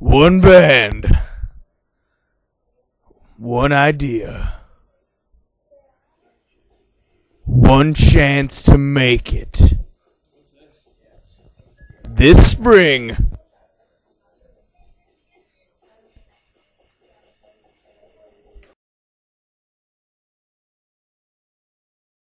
One band. One idea. One chance to make it. This spring,